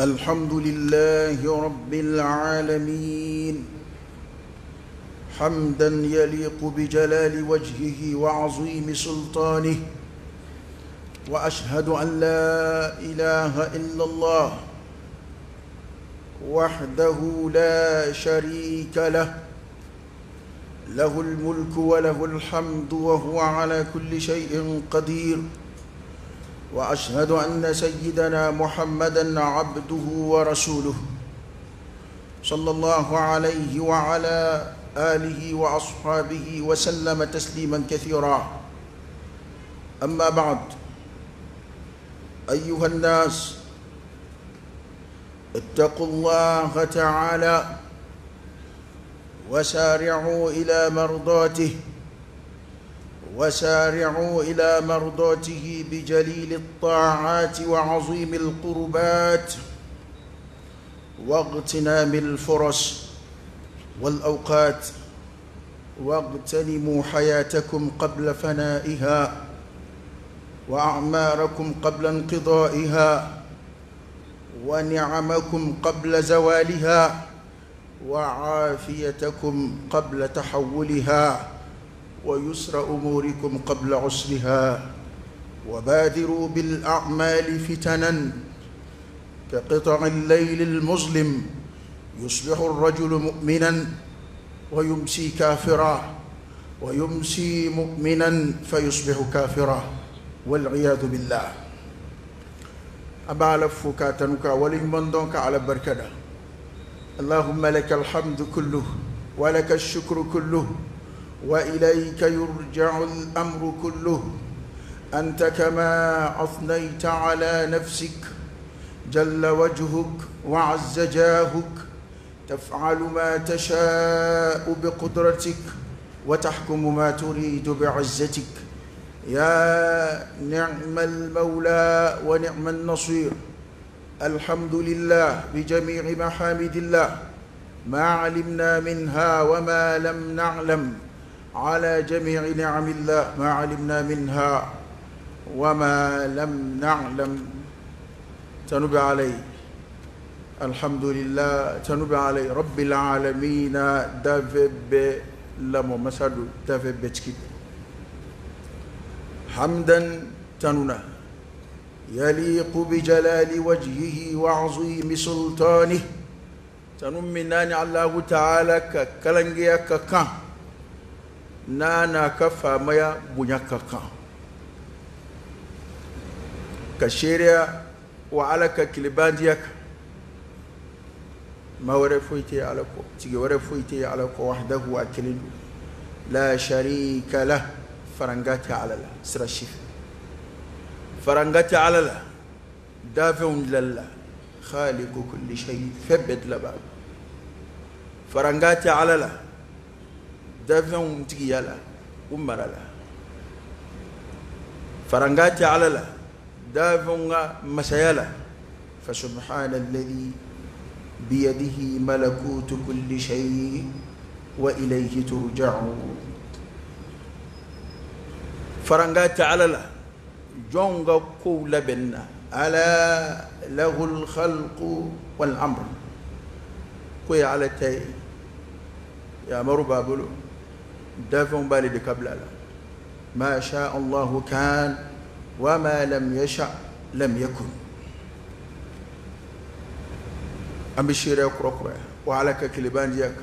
الحمد لله رب العالمين. حمدا يليق بجلال وجهه وعظيم سلطانه. وأشهد أن لا إله إلا الله وحده لا شريك له. له الملك وله الحمد وهو على كل شيء قدير. وأشهد أن سيدنا محمدا عبده ورسوله صلى الله عليه وعلى آله وأصحابه وسلم تسليما كثيرا. أما بعد أيها الناس اتقوا الله تعالى وسارعوا إلى مرضاته. وسارعوا إلى مرضاته بجليل الطاعات وعظيم القربات واغتنام الفرص والأوقات واغتنموا حياتكم قبل فنائها وأعماركم قبل انقضائها ونعمكم قبل زوالها وعافيتكم قبل تحولها ويسر أموركم قبل عسرها وبادروا بالأعمال فتنا كقطع الليل المظلم يصبح الرجل مؤمنا ويمسي كافرا ويمسي مؤمنا فيصبح كافرا والعياذ بالله. أبا لفكاتنك ولمن دونك على بركة. اللهم لك الحمد كله ولك الشكر كله وإليك يرجع الأمر كله. أنت كما أثنيت على نفسك جل وجهك وعز جاهك. تفعل ما تشاء بقدرتك وتحكم ما تريد بعزتك. يا نعم المولى ونعم النصير. الحمد لله بجميع محامد الله. ما علمنا منها وما لم نعلم. على جميع نعم الله ما علمنا منها وما لم نعلم. تنب عليه. الحمد لله. تنب عليه. رب العالمين. دافب لما مسد دافب بتكي حمدا تننا يليق بجلال وجهه وعظيم سلطانه. تنمناني الله تعالى ككلنجيا ككان n'a n'a ka faamaya bonya ka wa ala ka kilibandiya kan ma wɛrɛ foyi tɛ ala tigi wɛrɛ wahdahu a la sharika la faranga tɛ ala la sira si fɛ faranga tɛ ala la dafɛnw ala la دافن ومتقي يالا ومرا لا. فرنغاتي على لا دافن ومسيالا فسبحان الذي بيده ملكوت كل شيء وإليه ترجع فرنغاتي على لا جونغا قول بنا على له الخلق والأمر. كوي على تاي. يا مروبا بلو دافع بالي قبل ما شاء الله كان وما لم يشاء لم يكن. أم بشير يقرأ وعلى كلبان ديك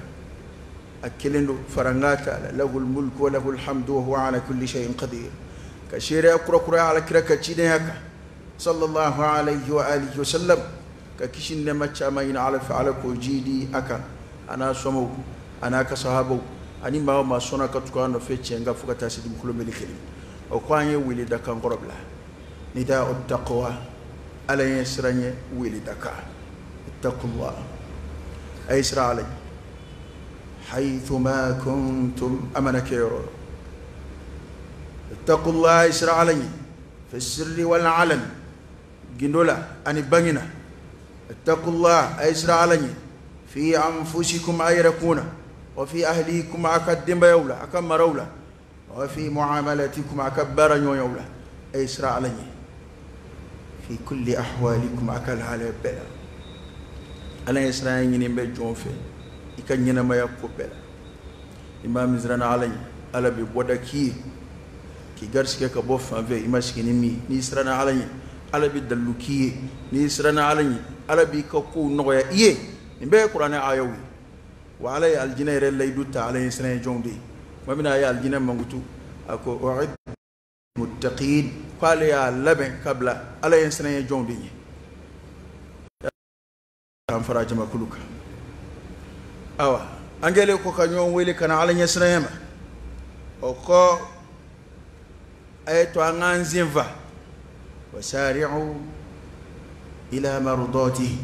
أكلن فرنغاتا. له الملك وله الحمد وهو على كل شيء قدير. كشير يقرأ على كرك تشينيك صلى الله عليه وآله وسلم. ككشن ما تشامين على فعلك وجيدي أكا. أنا سمو أنا كصحابه ani maa maa sɔnna ka tugu a nɔfɛ tiɲɛ nka fo ka taa se dugukolo o ko an ye wele da kan kɔrɔ bila ni o taqwa ala ye siran ye da kan ittaqullah a ye siran ala ye kuntum amana kɛ yɔrɔ ittaqullah a ye siran ala ye fi sirri wal alan gindo la ani bangina ittaqullah a ye وفي أهليكم أكدم يولا أكم رولا وفي معاملتكم أكبر يولا أي إسراء علي في كل أحوالكم أكل على بلا ala ye siran ɲini bɛ jɔn fɛ i ka ɲɛnamaya ko bɛɛ la i m'a min siranna ala ye ala bɛ bɔda k'i ye k'i garisigɛ ka bɔ fan fɛ i ma sigi wa ala ye alijinɛ yɛrɛ layidu ta ala ye siran ye jɔnw de ye ma bɛna a ye alijinɛ mankutu a ko muttaqin ko ale y'a labɛn ka bila ala ye siran jɔnw de ye k'an fara jamakulu kan awa an kɛlen ko ka ɲɔgɔn wele ka na ala ɲɛ siranya ma. O kɔ a ye to an k'an sen fa wasari'u ila mardatihi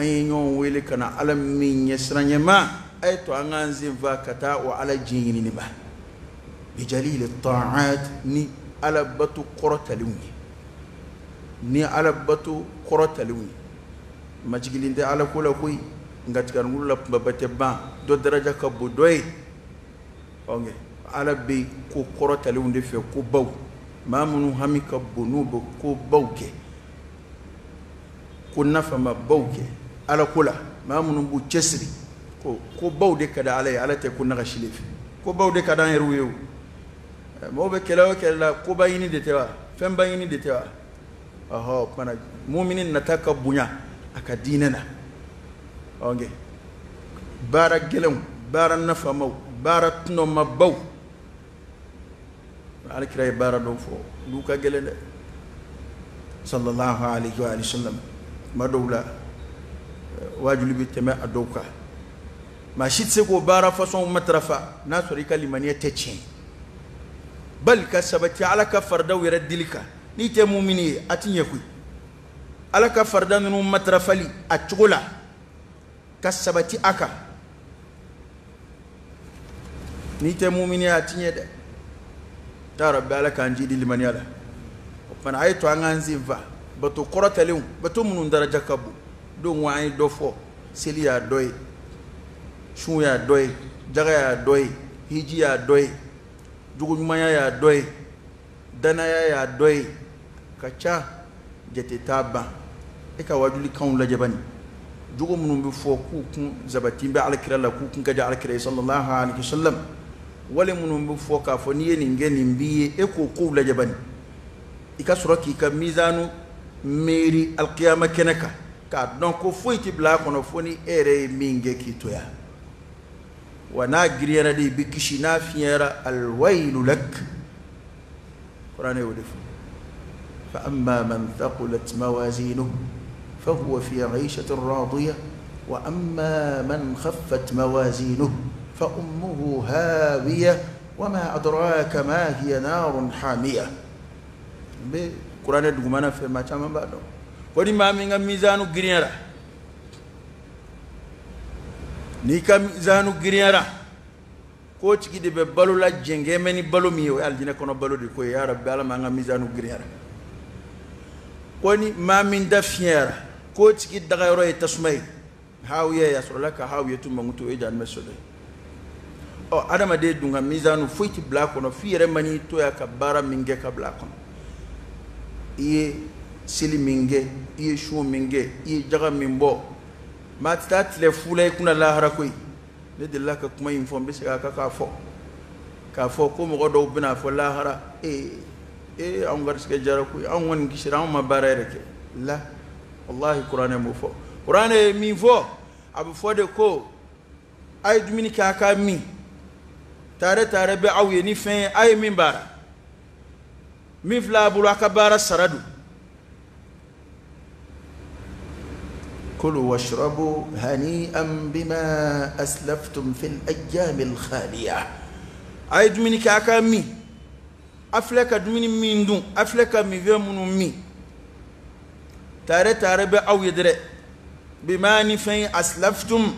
an ye ɲɔgɔn wele ka na ala min ɲɛ siranya ma a ye to an k'an sen fa ka taa o ala jin ɲini ba bijalil ta'at ni ala bato kɔrɔtalenw ye. Ni ala bato kɔrɔtalenw ye. Majigilin tɛ ala ko la koyi nka tiganikuru la kunbaba tɛ ban dɔ daraja ka bon dɔ ye. Ɔnkɛ ala bɛ ko kɔrɔtalenw de fɛ ko baw. Maa minnu hami ka bon n'u bɛ ko baw kɛ. Ko nafama baw kɛ ala ko la b'u cɛsiri ko ko baw de ka di ala ye ala tɛ ko nagasi le fɛ. Ko baw de ka di an yɛrɛw ye o. Mɔgɔw bɛ kɛlɛ o kɛlɛ la koba ɲini de tɛ wa? Fɛnba ɲini de tɛ wa? Ɔhɔ o kumana mumini nata ka bonya a ka diinɛ na. Ɔnkɛ baara gɛlɛnw baara nafamaw baara tunɔmabaw alakira ye baara dɔw fɔ olu ka gɛlɛn dɛ. Sallallahu alaihi wa sallam. Tuma dɔw la wajuli bɛ tɛmɛ a dɔw kan. Maa si tɛ se k'o baara fasɔnw matarafa n'a sɔrɔ i ka limaniya tɛ tiɲɛ. Bali ka sabati ala ka faridaw yɛrɛ dili kan. N'i tɛ mumini ye a ti ɲɛ koyi. Ala ka farida ninnu matarafali a cogo la ka sabati a kan. N'i tɛ mumini ye a ti ɲɛ dɛ. Taa rabbi ala k'an jidi limaniya la. O kumana a ye to an k'an sen fa bato kɔrɔtalenw bato minnu daraja ka bon don wa an ye dɔ fɔ. Seli y'a dɔ ye. Sun y'a dɔ ye. Jaga y'a dɔ ye. Hiji y'a dɔ ye. Juguɲumanya y'a dɔ ye. Danaya y'a dɔ ye. Ka ca jate t'a ban. E ka wajulikanw lajɛ bani. Jogo minnu bɛ fɔ k'u kun zabatin bɛ alakira la k'u kun ka di alakira ye sallallahu alaihi wasallam wale minnu bɛ fɔ k'a fɔ n'i ye nin kɛ nin b'i ye e k'o kow lajɛ bani. I ka sɔrɔ k'i ka mizanu miiri alikiyama kɛnɛ kan. K'a dɔn ko foyi tɛ bila a kɔnɔ fo ni e yɛrɛ ye min kɛ k'i to yan wa n'a giriyara de i bɛ kisi n'a fiɲɛra alwailu lak kuranɛ y'o de fɔ فأما من ثقلت موازينه فهو في عيشة راضية وأما من خفت موازينه فأمه هاوية وما أدراك ما هي نار حامية بقرآن دغمانا في ما تمام wadi mami nga mizanu girinyara n'i ka mizanu girinyara ko tigi de bɛ balo la jɛngɛ mɛ ni balo min ye o ye alijinɛ kɔnɔ de ko ya rabbi ala ma an ka mizanu girinyara ko ni maa min da fiɲɛyara k'o tigi dagayɔrɔ ye tasuma ye y'a sɔrɔla e ka hawuya tu mankutu o ye jahanimɛ sɔrɔ ye ɔ adamaden dun ka mizanu foyi ti bila man'i to yan ka baara min kɛ ka bila a seli min kɛ i ye sun min kɛ i ye jaga min bɔ maa ti taa tile fu la i kunna lahara koyi ne delila ka kuma in fɔ n bɛ segin a kan k'a fɔ k'a fɔ ko mɔgɔ dɔw bɛna fɔ lahara. Ee ee anw garisigɛ jara koyi anw kɔni kisira anw ma baara yɛrɛ kɛ la wallahi kuranɛ m'o fɔ kuranɛ ye min fɔ a bɛ fɔ de ko a ye dumuni kɛ a ka min taare taare bɛ aw ye ni fɛn ye a ye min baara min filɛ a bolo a ka baara sara don كلوا واشربوا هنيئا بما أسلفتم في الأيام الخالية. أي دمني كاكا مي؟ أفلك دمني مين دون أفلك مي مي؟ تاري تاري بأو يدري. بما نفين أسلفتم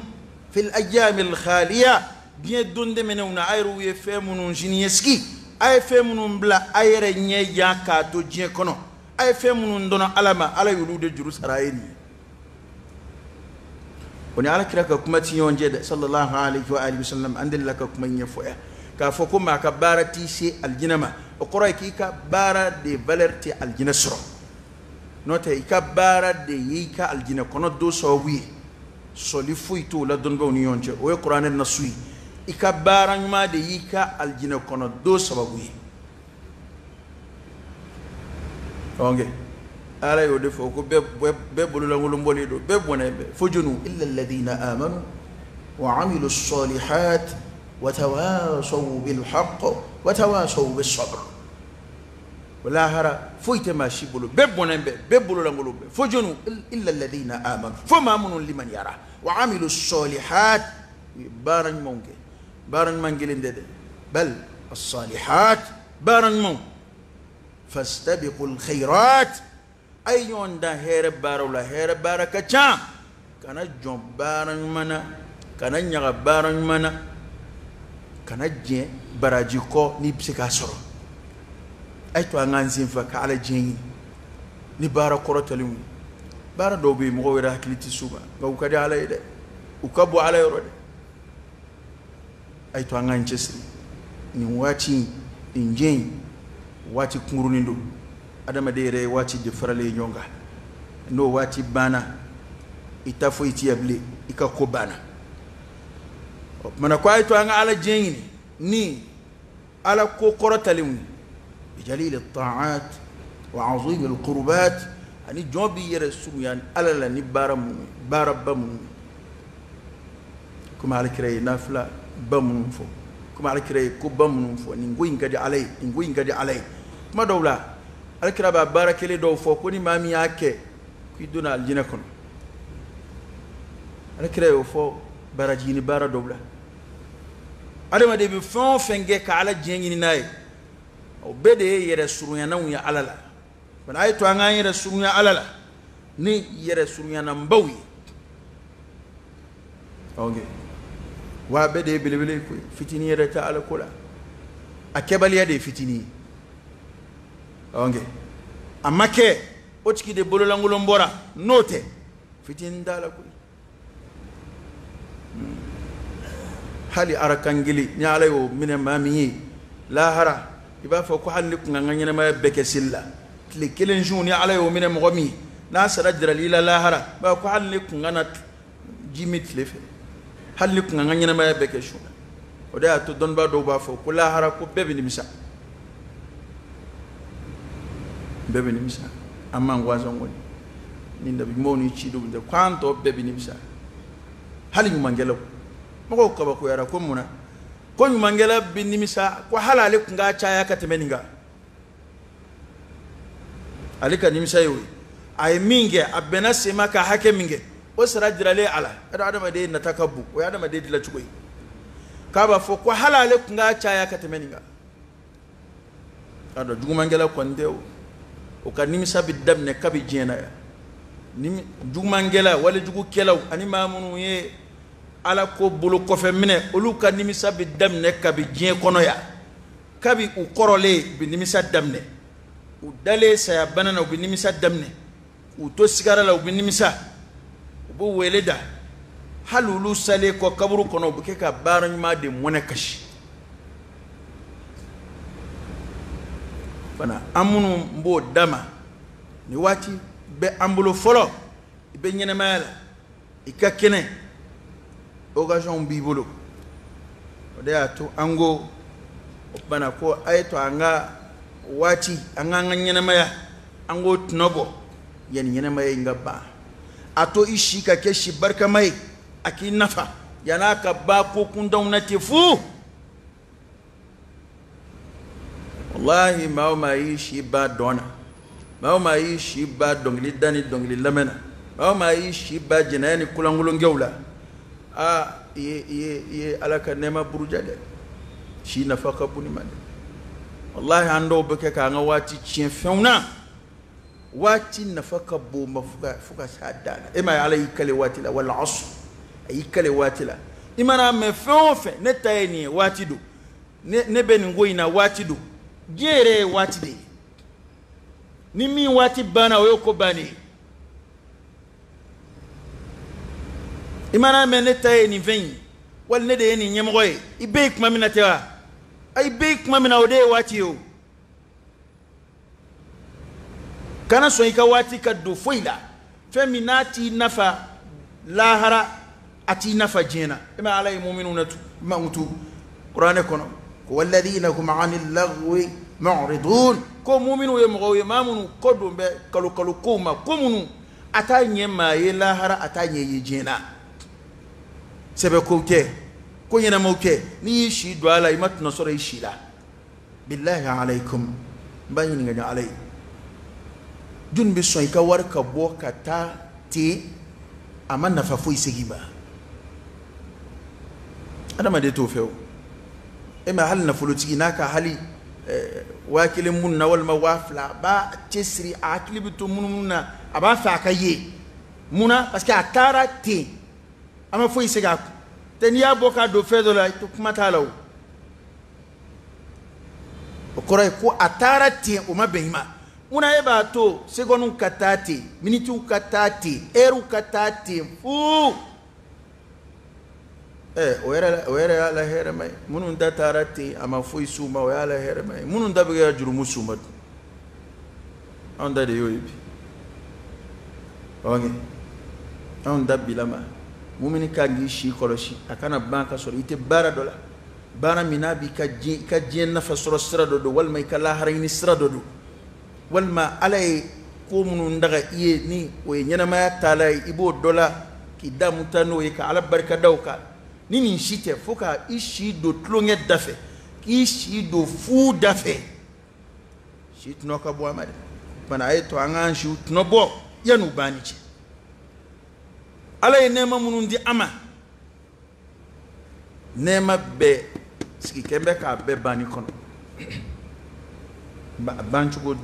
في الأيام الخالية. بين دون دي منونا أي روي في منو جنيسكي أي منو بلا أي رنيا ياكا تو جين كنو؟ أي في منو دونا ألما على يلود جروس رأيني woni ala kira ka kuma ti yon jede sallallahu alaihi wa alihi wasallam andel la ka kuma nya foya ka fo ko ma ka bara ti se aljina ma o koro ki ka bara de valeur ti aljina soro note ka bara de yi ka aljina kono do so wi sɔli foyi t'o la dɔnnibaw ni ɲɔgɔn cɛ o ye kuranɛ nasu ye i ka baara ɲuman de y'i ka alijinɛ kɔnɔ don sababu ye ɔnkɛ ala y'o de fɔ ko bɛɛ bololankolon bɔlen don bɛɛ bɔnɛ bɛɛ fo jonu illa alladhina amanu wa amilu salihat wa tawasaw bil haqq wa tawasaw bis sabr lahara foyi tɛ maa si bolo bɛɛ bɔnɛ bɛɛ bɛɛ bololankolon bɛɛ fo jonu illa alladhina amanu fo maa minnu limaniyara wa amilu salihat u ye baara ɲumanw kɛ baara ɲuman kelen tɛ dɛ bal الصالحات baara ɲumanw fastabiqu lkhairat a ye ɲɔgɔn dan hɛrɛ baaraw la hɛrɛ baara ka ca kana jɔn baara ɲuman na kana ɲaga baara ɲuman na kana jɛn baraji kɔ n'i bɛ se k'a sɔrɔ a ye to an k'an sen ka ala diɲɛ ɲini ni baara kɔrɔtɔlenw ye baara dɔw bɛ yen mɔgɔw yɛrɛ hakili tɛ s'u ma nka u ka di ala ye dɛ u ka bɔ ala yɔrɔ dɛ a ye to an k'an cɛsiri nin waati nin diɲɛ in waati kunkurunin don adamaden yɛrɛ ye waati de faralen ye ɲɔgɔn kan n'o waati banna i ta foyi ti ya bilen i ka ko banna o tumana ko a ye to an ka ala diɲɛ ɲini ni ala ko kɔrɔtalenw bijalil taat wa azim alqurbat ani jɔn b'i yɛrɛ surunya ala la ni baara minnu ye baaraba minnu ye komi alakira ye nafila ba minnu fɔ komi alakira ye koba minnu fɔ nin ko in ka di ala ye nin ko in ka di ala ye kuma dɔw la alakira b'a baara kelen dɔw fɔ ko ni maa min y'a kɛ k'i donna alijinɛ kɔnɔ. Alakira y'o fɔ baaraji ɲini baara dɔw la. Adamaden bɛ fɛn o fɛn kɛ ka ala diɲɛ ɲini n'a ye. O bɛɛ de ye yɛrɛ surunyananw ye ala la. Bana a ye to an k'an yɛrɛ surunya ala la ni yɛrɛ surunyananbaw ye. Ok. Wa bɛɛ de ye belebele ye koyi. Fitinin yɛrɛ tɛ ala ko la. A kɛbaliya de ye fitinin ye ok a ma kɛ o tigi de bololankolon bɔra n'o tɛ fitinin t'a la koyi hali arakan kelen ni ala y'o minɛ maa min ye. Lahara i b'a fɔ ko hali ne kun ka n ka ɲɛnamaya bɛɛ kɛ seli la tile kelen sun ni ala y'o minɛ mɔgɔ min ye n'a sara jirali la lahara i b'a fɔ ko hali ne kun ka na ji min tile fɛ hali ne kun ka n ka ɲɛnamaya bɛɛ kɛ sun na o de y'a to dɔnnibaa dɔw b'a fɔ ko lahara ko bɛɛ bɛ nimisa bɛɛ bɛ nimisa an m'an gansan kɔni ni dabi ɲumanw ni bɛ nimisa hali ɲumankɛlaw mɔgɔw kabakoyara ko mun ko ɲumankɛla ko hali ale kun ka caya ka tɛmɛ nin kan ale ka nimisa ye o ye. A ye min kɛ sema ka hakɛ min o sara jiralen a la. Ɛdɔ adamaden nata o ye adamaden dilancogo ye. K'a b'a ko hali ale kun ka caya ka tɛmɛ nin dɔn o ka nimisa bɛ daminɛ kabi diɲɛ na. Yan jugumankɛla walijugukɛlaw ani maa minnu ye ala ko bolo kɔfɛ minɛ olu ka nimisa bɛ daminɛ kabi diɲɛ kɔnɔ yan kabi u kɔrɔlen u bɛ nimisa daminɛ. U dalen saya bana na u bɛ nimisa daminɛ. U to sigara la u bɛ nimisa. U bɛ wele da. Hali olu salen kɔ kaburu kɔnɔ u bɛ kɛ ka baara ɲuman de mɔnɛ kasi fana an minnu b'o dama. Nin waati bɛ an bolo fɔlɔ i bɛ ɲɛnɛmaya la i ka kɛnɛ occasion b'i bolo o de y'a to an ko o tumana ko a ye to an ka waati an k'an ka ɲɛnɛmaya an k'o tɔnɔ bɔ yanni ɲɛnɛmaya in ka ban a to i si ka kɛ si barikama ye a k'i nafa. Yan'a ka ban ko kuntanw na ten fu wallahi maa o maa y'i si ban dɔn na maa o maa y'i si ban dɔnkili da ni dɔnkili lamɛn na maa o maa y'i si ban jɛnɛya ni kulankolonkɛw la aa i ye i ye i ye ala ka nɛɛma buruja dɛ si nafa ka bon ni ma dɛ wallahi an dɔw bɛ kɛ k'an ka waati tiɲɛ fɛnw na waati nafa ka bon ma fo ka fo ka s'a dan na e ma ye ala y'i kale waati la wala asu. A y'i kale waati la i mana mɛn fɛn o fɛn ne ta ye nin ye waati don ne ne bɛ nin ko in na waati don ye waati de ni min waati banna o ye ko bannen i mana mɛn ne ta ye nin fɛn in wali ne de ye nin ɲɛmɔgɔ ye i bɛ ye kuma min na tɛ wa a i bɛ ye kuma min na o de ye waati ye o kana sɔn i ka waati ka don foyi la fɛn min n'a t'i nafa lahara ati nafa diɲɛ e ma ala ye muminu na tu ma ŋutu kuranɛ kɔnɔ والذين هم عن اللغو معرضون. كو مؤمن ويمغو يمامون كودو كالو كالو كوما كومونو اتاني ما يلا هرا اتاني يجينا سبكو تي كو ينا موكي ني شي دوالا يمات نصر يشيلا بالله عليكم باين نغا علي جون بي سوي كا تا تي أمان نفافوي سيغيما أنا ما ديتو فيو e ma hali nafolotigi n'a ka hali waa kelen mun na walima waa fila a b'a cɛsiri a hakili bɛ to munumunu na a b'a fɛ a ka ye. Munna parce que a taara ten. A ma foyi segin a kun. Tɛ n'i y'a bɔ k'a don fɛn dɔ la i to kuma t'a la o. O kɔrɔ ye ko a taara ten o ma bɛn i ma. Munna e b'a to secondes ka taa ten minitiw ka taa ten heures ka taa ten fuu ɛ o yɛrɛ y'a la hɛrɛma ye minnu ta taara ten a ma foyi s'u ma o y'a la hɛrɛma ye minnu ta bɛ kɛ ka jurumu s'u ma dun anw ta de y'o ye bi ɔnkɛ anw ta bila ma. Ka k'i si kɔlɔsi a kana ban ka sɔrɔ i tɛ baara dɔ la baara min n'a b'i ka diɲɛ i ka diɲɛ nafa sɔrɔ sira dɔ don walima i ka lahara ɲini sira dɔ don walima ala ye ko minnu daga i ye ni o ye ɲɛnamaya taala ye i b'o dɔ la k'i damu ta n'o ye ka ala barika da o kan ni nin si tɛ fo ka i si don tulonkɛ da fɛ k'i si don fu da fɛ si tɔnɔ ka bɔ a ma dɛ bana a ye to an k'an siw tɔnɔ bɔ yan'u banni cɛ ala ye nɛɛma minnu di an ma nɛɛma bɛɛ sigikɛn bɛ k'a bɛɛ banni kɔnɔ a bancogo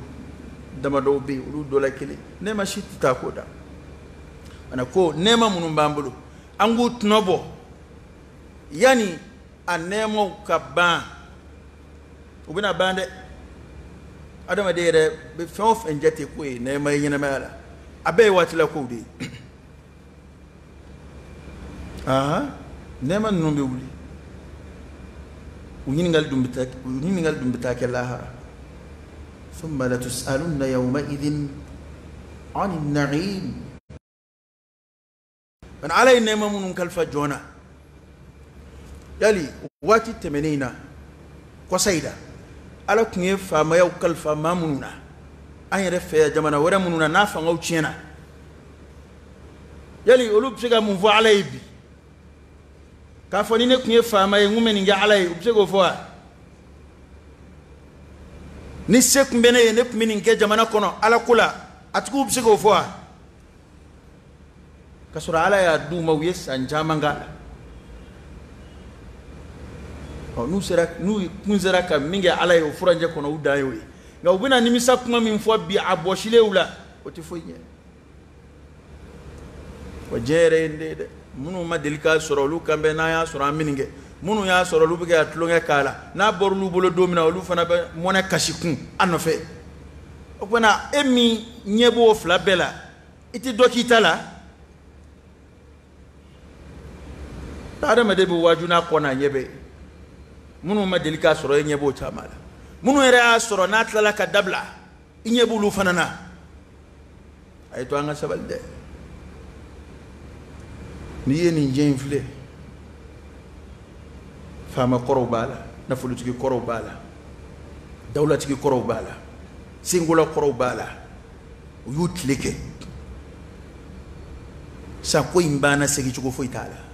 damadɔw bɛ yen olu dɔ la kelen nɛɛma si tɛ taa k'o da. Mana ko nɛɛma minnu b'an bolo an k'u tɔnɔ bɔ yani a nɛɛmaw ka ban u bɛna ban dɛ adamaden yɛrɛ bɛ fɛn o fɛn jate ko ye nɛɛma ye ɲɛnɛmaya la a bɛɛ ye waatila kow de ye ahan nɛɛma ninnu bɛ wuli u ɲininkali dun bɛ taa u ɲininkali dun bɛ taa kɛ lahara ثم لتسألن يومئذ عن النعيم من علي نعمة من كلفة جونا yali waati tɛmɛnen na kɔsa in na ala tun ye faamayaw kalifa maa minnu na. An yɛrɛ fɛ jamana wɛrɛ minnu na n'a fangaw tiɲɛna yali olu bɛ se ka mun fɔ ala ye bi? K'a fɔ ni ne tun ye faama ye n kun bɛ nin kɛ ala ye u bɛ se k'o fɔ wa? Ni se tun bɛ ne ye ne tun bɛ nin kɛ jamana kɔnɔ ala ko la a tigiw bɛ se k'o fɔ wa? K'a sɔrɔ ala y'a d'u ma u ye san caman k'a la n'u sera n'u kun sera ka min kɛ ala ye o furanjɛ kɔnɔ u dan y'o ye. Nka u bɛna nimisa kuma min fɔ bi a bɔsilenw la o tɛ foyi ɲɛ. Wa diɲɛ yɛrɛ ye n de ye dɛ. Minnu ma deli k'a sɔrɔ olu kan bɛ n'an y'a sɔrɔ an bɛ nin kɛ. Minnu y'a sɔrɔ olu bɛ kɛ ka tulonkɛ k'a la n'a bɔra olu bolo don min na olu fana bɛ mɔnɛ kasi kun a nɔfɛ. O kumana e min ɲɛ b'o fila bɛɛ la i tɛ dɔ k'i ta la. Adamaden bɛ waaju n'a kɔ n'a ɲɛ bɛ minnu ma deli k'a sɔrɔ e ɲɛ b'o caman la minnu yɛrɛ y'a sɔrɔ n'a tilala ka dabila i ɲɛ b'olu fana na a ye to an ka sabali dɛ n'i ye nin diɲɛ in filɛ faama kɔrɔw b'a la nafolotigi kɔrɔw b'a la dawulatigi kɔrɔw b'a la senkola kɔrɔw b'a la u y'u tile kɛ san ko in banna segicogo foyi t'a la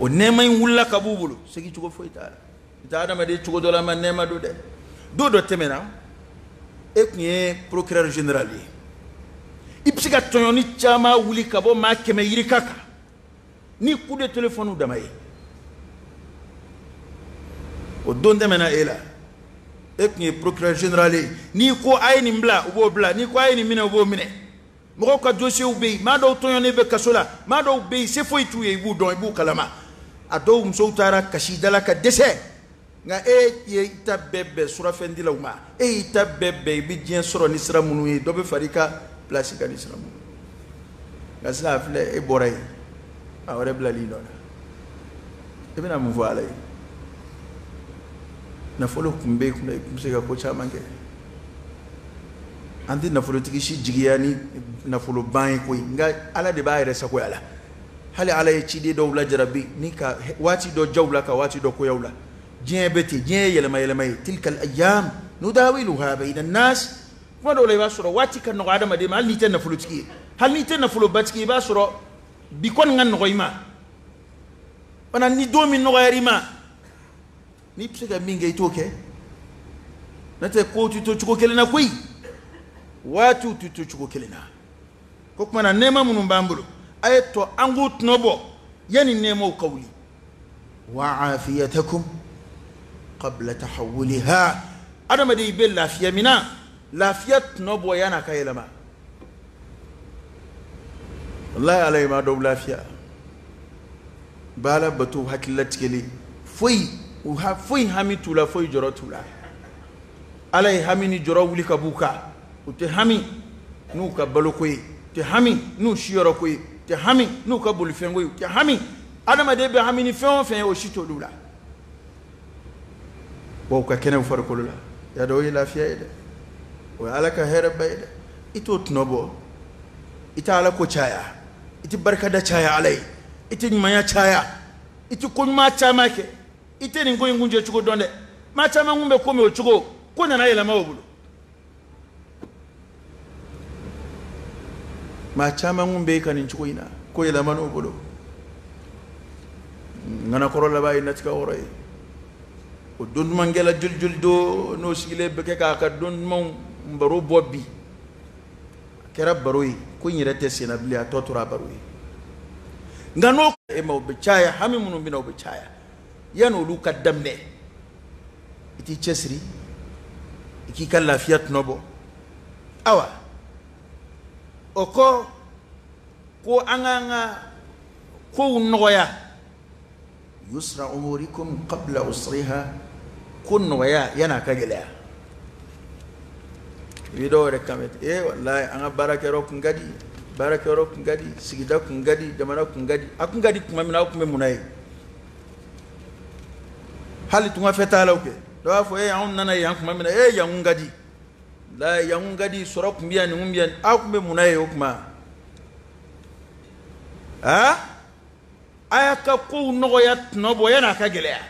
o nɛɛma in wulila ka b'u bolo. Segicogo foyi t'a la. I tɛ adamaden cogo dɔ la ma nɛɛma don dɛ. Don dɔ tɛmɛna e tun ye procureur général ye. I bɛ se ka tɔɲɔni caman wuli ka bɔ maa kɛmɛ yirika kan. Ni coup de téléphone dama ye. O don tɛmɛna e la. E tun ye procureur général ye. N'i ko a ye nin bila u b'o bila. N'i ko a ye nin minɛ u b'o minɛ. Mɔgɔw ka dossiers bɛ yen. Maa dɔw tɔɲɔnen bɛ kaso la. Maa dɔw bɛ yen. Se foyi t'u ye i b'u dɔn i b'u kalama a dɔw musow taara kasi da la ka dɛsɛ. Nka e ye i ta bɛɛ bɛn surafɛndilaw ma. E y'i ta bɛɛ bɛn i bɛ diɲɛ sɔrɔ ni sira minnu ye. Dɔ bɛ fara i ka pilasi kan ni sira minnu nka sisan a filɛ e bɔra yen. A wɛrɛ bilali nɔ la. I bɛna mun fɔ ala ye? Nafolo kun bɛ kunna i kun bɛ se ka ko caman kɛ. An tɛ nafolotigi si jigiya ni nafolo ban ye koyi. Nka ala de b'a yɛrɛ sagoya la hali ala ye ciden dɔw lajarabi ni ka waati dɔ jaw la ka waati dɔ koyaw la diɲɛ bɛ ten diɲɛ ye yɛlɛma yɛlɛma ye tilka alayam nudawiluha bayna nas kuma dɔw la i b'a sɔrɔ waati ka nɔgɔ adamaden ma hali n'i tɛ nafolotigi ye hali n'i tɛ nafolobatigi i b'a sɔrɔ bi kɔni ka nɔgɔ i ma fana ni don min nɔgɔyara i ma n'i bɛ se ka min kɛ i t'o kɛ n'o tɛ kow tɛ to cogo kelen na koyi waatiw tɛ to cogo kelen na ko kumana nɛɛma minnu b'an bolo k'u tɔnɔ bɔ yanni nɛɛmaw ka wuli wa'afiyatakum qabla tahawuliha adamaden i bɛ lafiya min na lafiya tɔnɔ bɔ yan'a ka yɛlɛma wallahi ala ye ma dɔw lafiya baala bato hakililatigɛli foyi u ha foyi hami t'u la foyi jɔrɔ t'u la ala ye hami ni jɔrɔ wuli ka b'u kan u tɛ hami n'u ka u u bolifɛnko ye. U tɛ hami adamaden bɛ hami ni fɛn o fɛn ye o si t'olu la. Wa u ka kɛnɛw farikolo la. Y'a dɔn o ye lafiya ye dɛ. O ye ala ka hɛrɛ ba ye dɛ. I t'o tɔnɔ bɔ. I tɛ ala ko caya. I tɛ barikada caya ala ye. I tɛ ɲumanya caya. I tɛ koɲuman caman kɛ. I tɛ nin ko in kuncɛ cogo dɔn dɛ. Maa caman kun bɛ ko min o cogo ko nana yɛlɛma o bolo maa caman kun bɛ ka nin cogo in na ko yɛlɛma n'o bolo. Ŋanakɔrɔ laban ye natigɛ wɔɔrɔ ye o don duman kɛla joli joli do n'o sigilen bɛ kɛ k'a ka don dumanw baro bɔ bi a kɛra baro ye ko n yɛrɛ tɛ senna bilen a tɔ tora baro ye nka n'o e ma o bɛ caya hami minnu bɛ na o bɛ caya yanni olu ka daminɛ i t'i cɛsiri i k'i ka lafiya tɔnɔ bɔ awa o kɔ ko an k'an ka kow nɔgɔya yusra umurikum qabla usriha ko nɔgɔya yan'a ka gɛlɛya i bɛ dɔw yɛrɛ kan mɛn ee walayi an ka baarakɛyɔrɔ kun ka di baarakɛyɔrɔ kun ka di sigida kun ka di jamana kun ka di a kun ka di tuma min na aw kun bɛ mun na ye hali tungafɛ t'a la o kɛ dɔ b'a fɔ ee anw nana yan tuma min na ee yan kun ka di la yan ka di sɔrɔ kun bɛ yan nin kun bɛ yan aw kun bɛ mun na ye o kuma aa a y'a. Ka kow nɔgɔya tɔnɔ bɔ yan'a ka gɛlɛya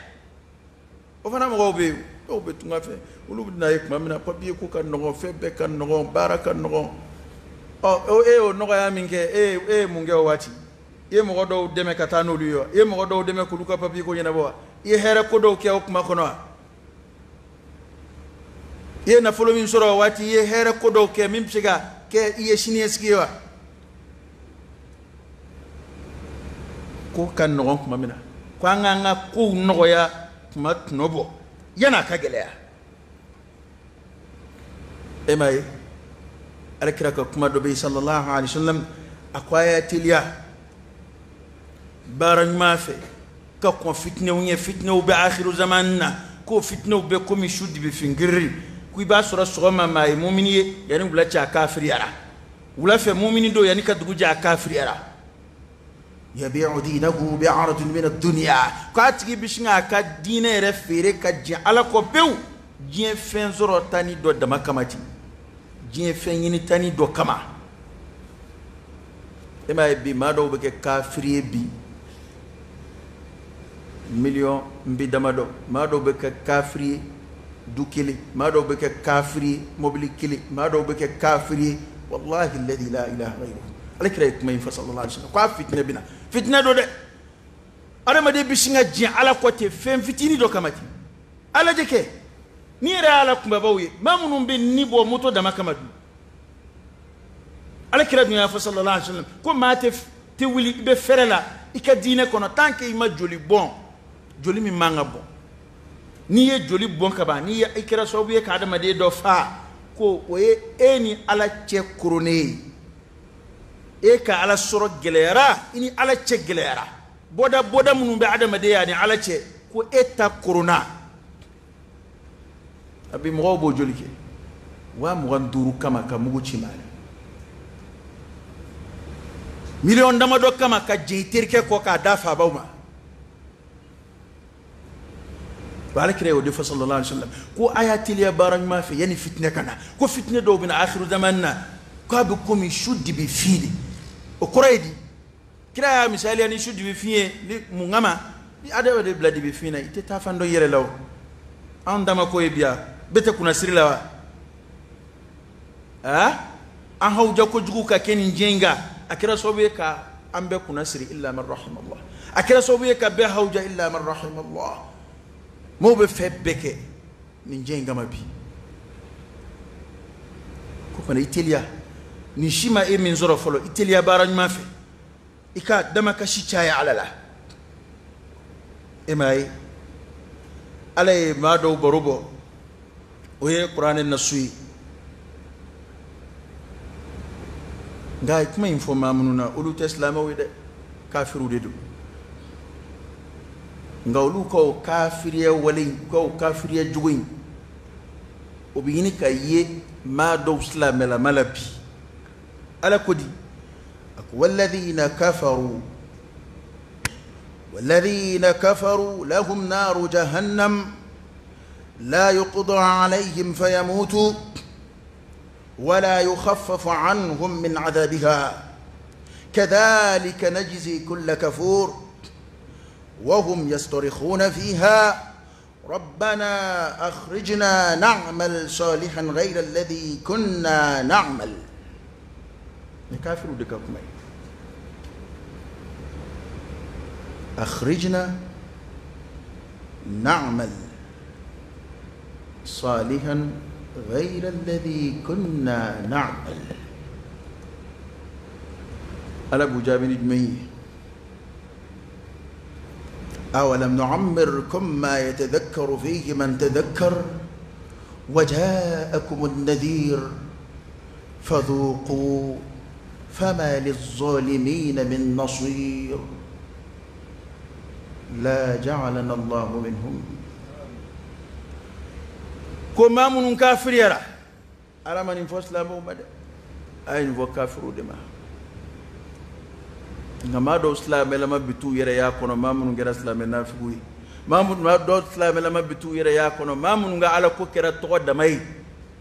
o fana mɔgɔw bɛ yen dɔw bɛ tunga fɛ olu bɛ na ye tuma min na papiye ko ka nɔgɔn fɛn bɛɛ ka nɔgɔn baara ka nɔgɔn ɔ e y'o nɔgɔya min kɛ e e ye mun kɛ o waati i ye mɔgɔ dɔw dɛmɛ ka taa n'olu ye wa i ye mɔgɔ dɔw dɛmɛ k'olu ka papiye ko ɲɛnabɔ wa i ye hɛrɛ ko dɔw kɛ o kuma kɔnɔ wa i ye nafolo min sɔrɔ o waati i ye hɛrɛ ko dɔw kɛ min bɛ se ka kɛ i ye siniɲɛsigi ye wa ko ka nɔgɔn tuma min na ko an k'an ka kow nɔgɔya tuma tɔnɔ bɔ yan'a ka gɛlɛya e ma ye alakira ka kuma dɔ bɛ yen sallallahu alaihi wa sallam a ko a y'a teliya baara ɲuman fɛ ka kɔn fitinɛw ɲɛ fitinɛw bɛ akhiru zamani na k'o fitinɛw bɛ komi su dibi fingiriri ko i b'a sɔrɔ sɔgɔma maa ye mumini ye yanni wula cɛ a kafiriyara. Wula fɛ mumini don yanni ka dugu jɛ a kafiriyara. Yabiu dinahu bi'aradin min ad-dunya ko a tigi bɛ sin k'a ka diinɛ yɛrɛ feere ka jɛn ala kɔ pewu. Diɲɛ fɛn sɔrɔ tani dɔ dama kama ten diɲɛ fɛn ɲini tani dɔ kama. E m'a ye bi maa dɔw bɛ kɛ kafiri ye bi. Miliyɔn n bi damadɔ maa dɔw bɛ kɛ kafiri ye. دوكيلي ما دو بك كافري موبلي كيلي ما دو بك كافري والله الذي لا اله غيره عليك رايت ما ينفى صلى الله عليه وسلم قاف فتنه بنا فتنه دو دي أنا ما دي بيشي نجي على كوتي فين فتيني دو كماتي على ديكي ني راه على كوم باوي ما منو بي نيبو موتو دما كمادو عليك رايت ما ينفى صلى الله عليه وسلم كون ما تف تولي بفرلا يكدينه كون تانكي ما جولي بون جولي مي مانغا بون n'i ye joli bɔn ka ban n'i ye i kɛra sababu ye ka adamaden dɔ faa. Ko o ye e ni ala cɛ koronnen ye. E ka ala sɔrɔ gɛlɛyara i ni ala cɛ gɛlɛyara. Bɔda bɔda minnu bɛ adamadenya ni ala cɛ ko e ta koronna a bi mɔgɔw b'o joli kɛ? Waa mugan duuru kama ka mugu ci maa la miliyɔn damadɔ kama ka jɛn i terikɛ kɔ k'a da faabaw ma بعلك ريو دي صلى الله عليه وسلم. كو آيات اللي بارك ما في يعني فتنة كنا. كو فتنة دو بين آخر زماننا. كابكم يشود بفيلي وقرأي دي. كلا مثال يعني يشود بفيلي مغاما هذا هو بلادي بفينا إتي تافان دو يري لو أن داما كو يبيا بيتا كنا سري لوا ها آه؟ أن هاو جاكو جغوكا كنين جينغا. أكرا صوبيكا أن بيكو نسري إلا من رحم الله. أكرا صوبيكا بيهاو جا إلا من رحم الله. ma wobɛfɛ bɛɛ kɛ ne nkyɛn gama bi? Kokɔna iteliya ni si ma e min sɔrɔ fɔlɔ iteliya baara ɲuman fɛ. I ka damakasi caya ala la. E m'a ye? Ala ye maa dɔw baro bɔ. O ye kuranɛ nasu ye. Nka kuma in fɔ maa minnu na olu tɛ silamɛw ye dɛ. Kafiriw de don. Nka olu ka o kafiriya wale in u ka o kafiriya jugu in o bɛ ɲini ka ye maa dɔw silamɛlama la ala ko di a ko walladhina kafaru والذين كفروا لهم نار جهنم لا يقضى عليهم فيموتوا ولا يخفف عنهم من عذابها كذلك نجزي كل كفور وهم يصطرخون فيها. ربنا أخرجنا نعمل صالحا غير الذي كنا نعمل. نكافر دكاكم أخرجنا نعمل صالحا غير الذي كنا نعمل. ألا أبو جابر أولم نعمركم ما يتذكر فيه من تذكر؟ وجاءكم النذير فذوقوا فما للظالمين من نصير. لا جعلنا الله منهم. ko maa minnu kafiriyara ala ma nin fɔ silamɛw ma dɛ a ye nin fɔ kafiru de ma nka maa dɔw silamɛlama bi t'u yɛrɛ y'a kɔnɔ maa minnu kɛra silamɛ nafigiw ye maa minnu maa dɔw silamɛlama bi t'u yɛrɛ y'a kɔnɔ maa minnu ka ala ko kɛra tɔgɔ dama ye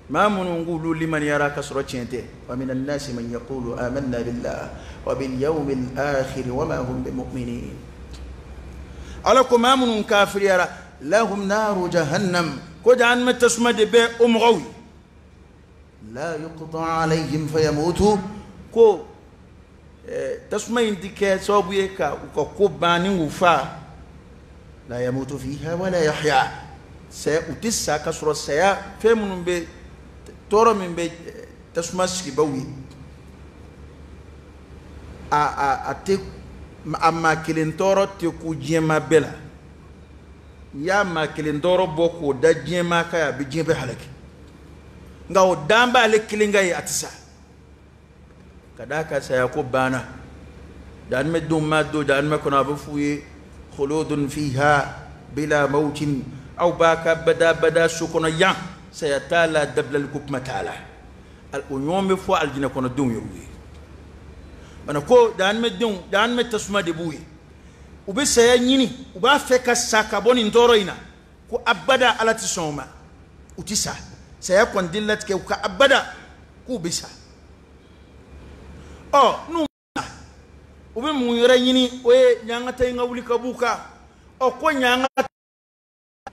maa minnu k'olu limaniyara ka sɔrɔ tiɲɛ tɛ wa min annasi man yaqulu amanna billah wa bil yawmi al-akhir wa ma hum bimuminin ala ko maa minnu kafiriyara lahum naru jahannam ko jahannama tasuma de bɛ o mɔgɔw ye la yuqda alayhim fayamutu ko tasuma in ti kɛ sababu ye ka u ka ko ban ni k'u fa la yamutu fiha wala yahya. Saya u ti sa ka sɔrɔ saya fɛn minnu bɛ tɔɔrɔ min bɛ tasuma sigibaw ye a a a tɛ a maa kelen tɔɔrɔ tɛ ku diɲɛma bɛɛ la y'a maa kelen tɔɔrɔ bɔ k'o da diɲɛmaa ka ye a bɛ diɲɛ bɛɛ halaki nka o dan b'ale kelen ka ye a tɛ sa ka d'a ka saya ko banna daanimɛ denw m'a don daanimɛ kɔnɔ a bɛ f'u ye khuludun fiha bila mawtin aw b'a ka bada bada so kɔnɔ yan saya t'a la dabilali ko kuma t'a la o ɲɔgɔn bɛ fɔ alijinɛ kɔnɔ denw ye u ye bana ko daanimɛ denw daanimɛ ɔ n'u u bɛ mun yɛrɛ ɲini o ye ɲangata in ka wuli ka b'u kan ɔ ko ɲangata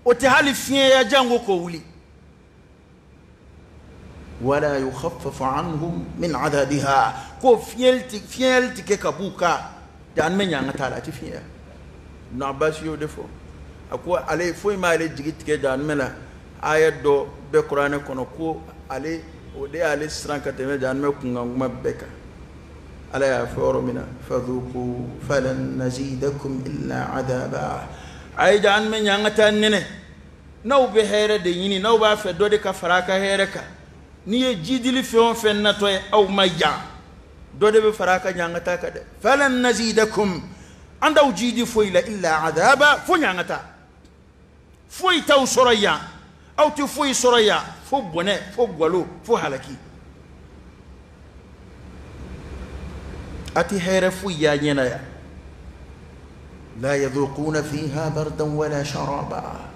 o tɛ hali fiɲɛya jango k'o wuli. Wala yukhaffafu anhum min adabiha ko fiɲɛli tɛ fiɲɛli tɛ kɛ ka b'u kan dan mɛ ɲangata la a tɛ fiɲɛya ibn abbas y'o de fɔ. A ko ale foyi m'ale jigi tigɛ jahannama la aya dɔ bɛ kuranɛ kɔnɔ ko ale o de y'ale siran ka tɛmɛ jahannama kunkan kuma bɛɛ kan. Ala y'a fɔ yɔrɔ min na fadhuku falan nazidakum illa adaba a ye jahannama ɲangata nɛnɛ n'aw bɛ hɛrɛ de ɲini n'aw b'a fɛ dɔ de ka fara a ka hɛrɛ kan n'i ye jidili fɛn o fɛn natɔ ye aw ma jan dɔ de bɛ fara a ka ɲangata kan dɛ falan a tɛ hɛrɛ foyi y'a ɲɛna yan la yadhuquna fiha bardan wala sharaba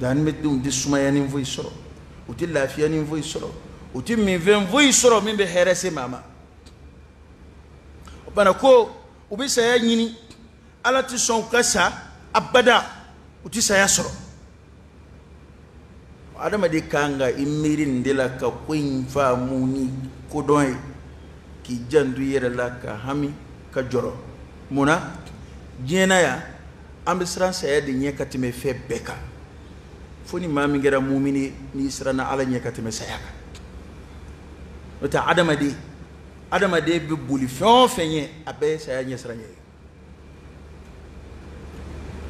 jahannamadenw tɛ sumaya ni foyi sɔrɔ u tɛ lafiya ni foyi sɔrɔ u tɛ minfɛn foyi sɔrɔ min bɛ hɛrɛ se maa ma bana ko u bɛ saya ɲini ala tɛ sɔn ka sa abada u tɛ saya sɔrɔ adamaden kan ka i miiri nin de la ka ko in faamu ni kodɔn ye k'i janto i yɛrɛ la ka hami ka jɔrɔ mun na diɲɛ na yan an bɛ siran saya de ɲɛ ka tɛmɛ fɛn bɛɛ kan. Fo ni maa min kɛra mumini n'i siranna ala ɲɛ ka tɛmɛ saya kan. N'o tɛ adamaden adamaden bɛ boli fɛn o fɛn ɲɛ a bɛɛ ye saya ɲɛsiranɲɛ ye.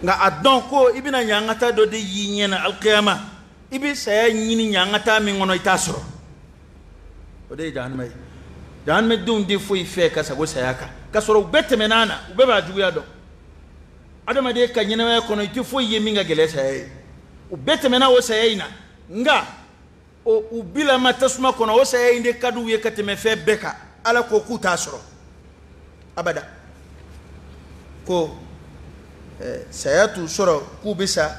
Nka a dɔn ko i bɛna ɲangata dɔ de y'i ɲɛna alikiyama i bɛ saya ɲini ɲangata min kɔnɔ i t'a sɔrɔ. O de ye jahanama ye jahanamadenw tɛ foyi fɛ ka sago saya kan k'a sɔrɔ u bɛɛ tɛmɛna a na u bɛɛ b'a juguya dɔn adamaden ka ɲɛnamaya kɔnɔ i tɛ foyi ye min ka gɛlɛn saya ye u bɛɛ tɛmɛna o saya in na. Nka o u bilama tasuma kɔnɔ o saya in de ka d'u ye ka tɛmɛ fɛn bɛɛ kan ala ko k'u t'a sɔrɔ abada. Ko eh, saya t'u sɔrɔ k'u bɛ sa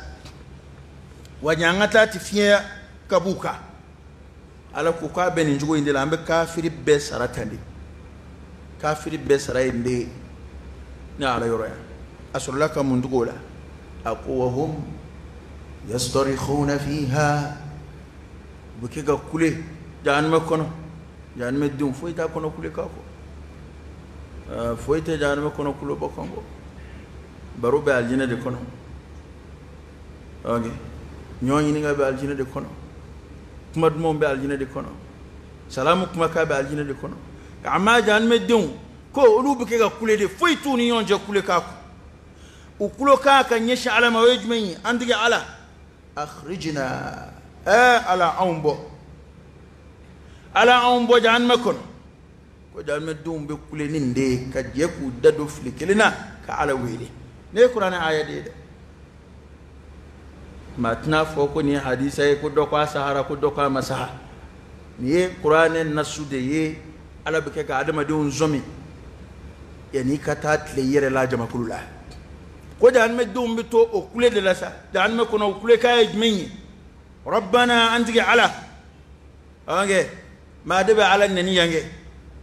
wa ɲangata tɛ fiɲɛ ka b'u kan ala ko k'a bɛ nin cogo in de la an bɛ kafiri bɛɛ sara tan de kafiri bɛɛ sara yen de ne ala yɔrɔ yan a sɔrɔla ka mun cogo la a ko wa hum yastarihuna fiha u bɛ kɛ ka kule jahanama kɔnɔ jahanama denw foyi t'a kɔnɔ kule k'a fɔ foyi tɛ jahanama kɔnɔ kulo bɔ kan bɔ baro bɛ alijinɛ de kɔnɔ ɲɔgɔn ɲininka bɛ alijinɛ de kɔnɔ kuma dumanw bɛ alijinɛ de kɔnɔ salamu kumakan bɛ alijinɛ de kɔnɔ amma jahanama denw ko olu bɛ kɛ kule de foyi t'u ni ɲɔgɔn cɛ kule k'a kɔ u kulo ka ɲɛsin ala ma o ye jumɛn ye an ala akhrijna ɛ ala anw bɔ ala anw bɔ jahanama kɔnɔ ko jahanama denw bɛ kule ni de ka jɛ k'u da fili kelen ka ala wele ne ye kuranɛ de maa tɛna fɔ ko nin ye hadisa ye ko dɔ ko a sahara ko dɔ ko a ma saha nin ye kuranɛ nasu de ye ala bɛ kɛ ka adamadenw zɔmi yanni i ka taa tile i yɛrɛ la jamakulu la. Ko jahanama denw bɛ to o kule de la sa jahanama kɔnɔ o kule k'a ye jumɛn ye. Rabbana an tigi ala. Ɔn kɛ maa de bɛ ala nɛni yan kɛ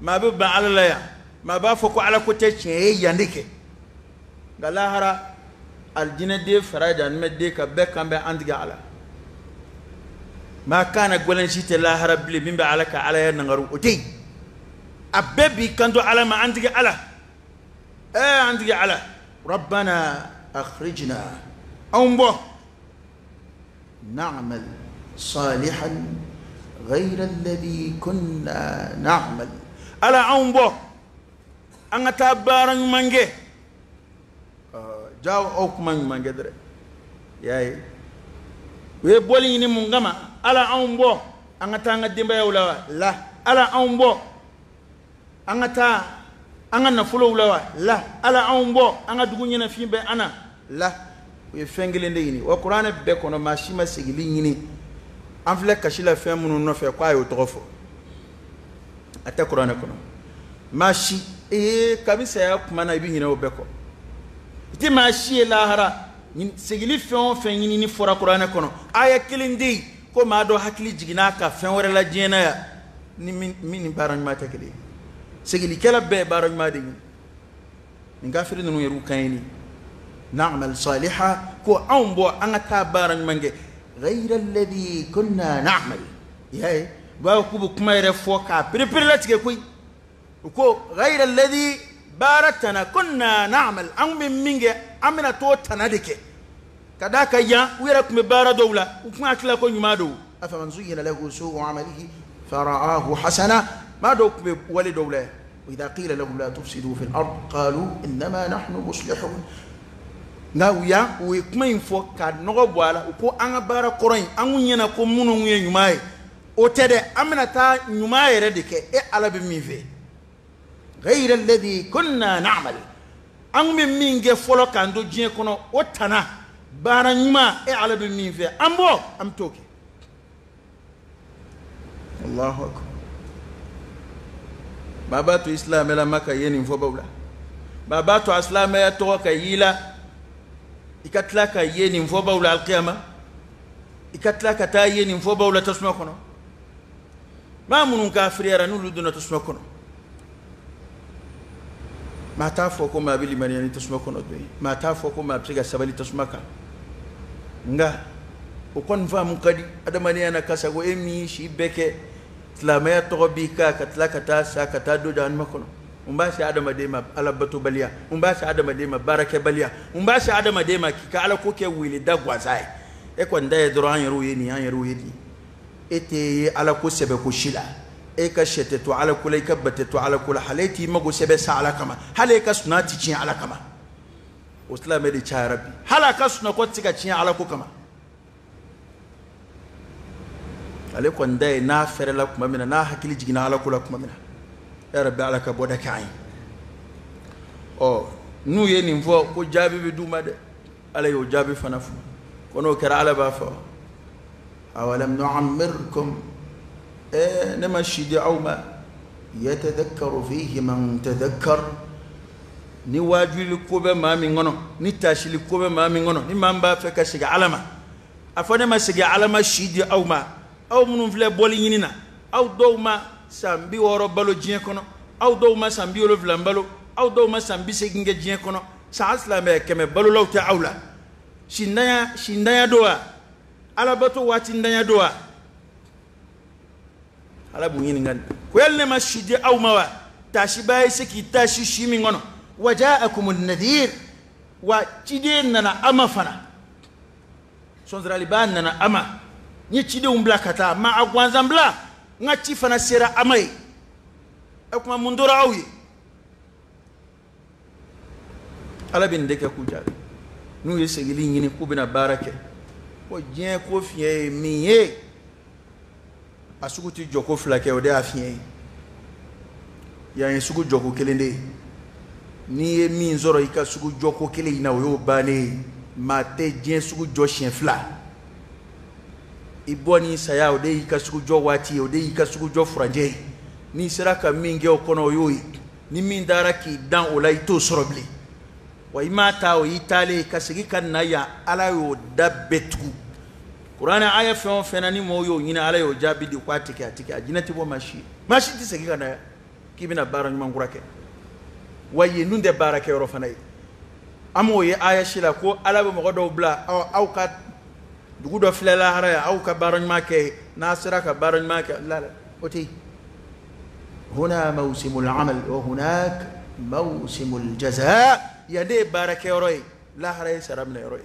maa bɛ ban ala la yan maa b'a fɔ ko ala ko tɛ tiɲɛ ye yan de kɛ nka lahara الجنة دي فرادة نمت دي كبه كان بي عندك على ما كان قولن شيت الله رب لي بيمبي عليك على يا نغرو اوتي ابيبي كندو على ما عندك على إيه عندك على ربنا اخرجنا أمبو نعمل صالحا غير الذي كنا نعمل على أمبو أنا تابارن مانجي taa baara ɲuman kɛ jawo aw kuma ɲuman kɛ dɛrɛ y'a ye u ye bɔli ɲini mun kama ala anw bɔ an ka taa an ka denbayaw la wa la. Ala anw bɔ an ka taa an ka nafolow la. Wa la ala anw bɔ an ka dugu ɲɛnafin bɛ an na la. U ye fɛn kelen de ɲini wa kuranɛ bɛɛ kɔnɔ maa si ma segili ɲini an filɛ kasi la fɛn minnu nɔfɛ k'a y'o tɔgɔ fɔ. A tɛ kuranɛ kɔnɔ maa si ee kabi saya kuma na i bɛ ɲinɛ o bɛɛ kɔ i tɛ maa si ye lahara segili fɛn o fɛn ɲinini fɔra kuranɛ kɔnɔ aya kelen de yen ko maa dɔ hakili jiginna ka fɛn wɛrɛ la diɲɛ na yan ni min ni baara ɲuman tɛ kelen ye segilikɛla bɛɛ ye baara ɲuman de ɲini nin kafiri ninnu yɛrɛ kan ye ni na'mal saliha ko anw bɔ an ka taa baara ɲuman kɛ ghayra alladhi kunna na'mal y'a ye u b'a fɔ k'u bɛ kuma yɛrɛ fɔ k'a perepere latigɛ koyi u ko ghayra alladhi baara tana kunna na'mal an bɛ min kɛ an bɛna t'o tana de kɛ ka d'a kan yan u yɛrɛ tun bɛ baara dɔw la u tun hakili la ko ɲuman don afaman zuyyina lahu su'u amalihi fara'ahu hasana maa dɔw tun bɛ wale dɔw la وإذا قيل لهم لا تفسدوا في الأرض قالوا إنما نحن مصلحون nka u y'a u ye kuma in fɔ ka nɔgɔ bɔ a la u ko an ka baara kɔrɔ in an kun ɲɛna ko minnu ye ɲuman ye o tɛ dɛ an bɛna taa ɲuman yɛrɛ de kɛ e ala bɛ min fɛ غير الذي كنا نعمل. ان من مين جه فولو كان دو جين كونو أو تانا بارا نيما اي على بي مين في امبو أم توكي. الله أكبر. بابا تو إسلام لا مكا يني فو بولا. بابا تو أسلام يا تو كايلا يكتلا كايني فو بولا القيامة. يكتلا كتايني فو بولا تسمع كونو. ما منون كافر يرا نولدنا تسمع كونو. Kɔnɔ don ye maa t'a fɔ ko maa bɛ se ka sabali tasuma kan nga o kɔni faamu ka di adamadenya na kasa ko e min si bɛɛ kɛ silamɛya tɔgɔ b'i kan ka tila ka taa sa ka taa don jahannama kɔnɔ mun b'a se adamaden ma ala batobaliya mun b'a se adamaden ma baarakɛbaliya mun b'a se adamaden ma k'i ka ala ko kɛ wele da gansan ye e kɔni da ye dɔrɔn an yɛrɛw ye nin an yɛrɛw ye nin e tɛ ye ala ko si la e ka sɛ tɛ to ala ko i ka ba tɛ to ala ko hali e t'i mago sɛbɛ sa ala kama. Hali e ka suna ti tiɲɛ ala kama. O silamɛ de cayara bi hali a ka sunɔgɔ tɛ se ka tiɲɛ ala ko kama. Ale kɔni da ye n'a fɛrɛla tuma min na n'a hakili jiginna ala ko la min na ya rabbi ala ka bɔda kɛ an ye ɔ n'u ye nin fɔ ko jaabi bɛ d'u ma dɛ ala y'o jaabi fana fɔ ko n'o kɛra ala b'a fɔ awalam nu'ammirkum si di aw ma yatadakkaru fihi man tadakkar ni waajuli ko bɛ maa min kɔnɔ ni taasili ko bɛ maa min kɔnɔ ni maa min b'a fɛ ka segin ala ma a fɔ ne ma segin ala ma si di aw ma aw minnu filɛ bɔli ɲini na aw dɔw ma san bi wɔɔrɔ balo diɲɛ kɔnɔ aw dɔw ma san bi wolonfila balo aw dɔw ma san bi seegin kɛ diɲɛ kɔnɔ san silamɛ kɛmɛ balolaw tɛ aw la. Sindanya sindanya do wa? Alabato waati ndanya do wa ala b'u ɲininka ko yali ne ma si di aw ma wa taasiba ye se k'i taasi si min kɔnɔ wajaakum nadir wa ciden nana ama fana. Sɔnsiraliba nana ama. N ye cidenw bila ka taa ma a gansan bila n ka ci fana sera ama ye o tuma mun tora aw ye ala bɛ nin de kɛ k'u jaabi n'u ye segili ɲini k'u bɛna baara kɛ ko diɲɛ ko fiɲɛ ye min ye a sugu tɛ jɔ ko fila kɛ o de y'a fiɲɛ ye. Yan ye sugu jɔ ko kelen de ye. N'i ye min sɔrɔ i ka sugu jɔ ko kelen in na o y'o bannen ye. Maa tɛ diɲɛ sugu jɔ siɲɛ fila. I bɔ ni saya o de y'i ka sugu jɔ waati ye o de y'i ka sugu jɔ furanjɛ ye. N'i sera ka min kɛ o kɔnɔ o y'o ye. Ni min dara k'i dan o la i t'o sɔrɔ bilen. Wa i m'a ta o y'i taalen ka segin ka na yan. Ala y'o da bɛɛ tugu Qur'an aya fɛn o fɛn na ni mɔgɔw y'o Ala y'o jabi di k'a ti kɛ a ti kɛ a jinɛ ti bɔ maa si maa na k'i bɛna baara ɲuman kura kɛ. Wa yen dun tɛ ye. Aya shila la ko Ala bɛ mɔgɔ dɔw bila au ka dugu dɔ filɛ lahara ya au ka bara nyuma ke n'a sera ka bara nyuma ke la o tɛ huna mawsimul amal wa hunak mawsimul jaza. Yan de ye baarakɛyɔrɔ ye lahara ye sara minɛ yɔrɔ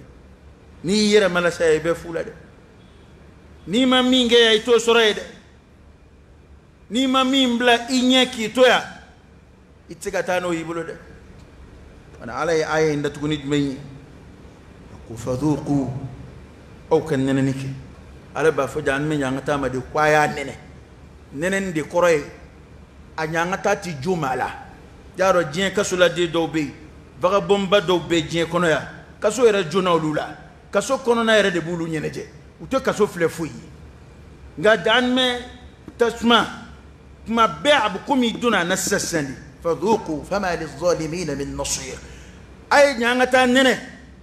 n'i yɛrɛ malasa ya ibe fula de. N'i ma min kɛ yan i t'o sɔrɔ ye dɛ n'i ma min bila k'i to yan i tɛ se ka taa n'o y'i aya in datuguni jumɛn ye ko fadhuqu aw ala b'a fɔ jan an bɛ ɲan ma a y'a nɛnɛ nɛnɛni de kɔrɔ a ɲan ti jo maa la y'a dɔn diɲɛ kasoladen dɔw bɛ yen vagabɔnba dɔw bɛ diɲɛ kɔnɔ kaso yɛrɛ jona olu la kaso kɔnɔna yɛrɛ u tɛ kaso filɛ foyi ye nka dan mɛ tasuma tuma bɛɛ a bɛ komi i donna a na sisan sisan de fadhuqu fama lizalimina min nasir a ye ɲan ka taa nɛnɛ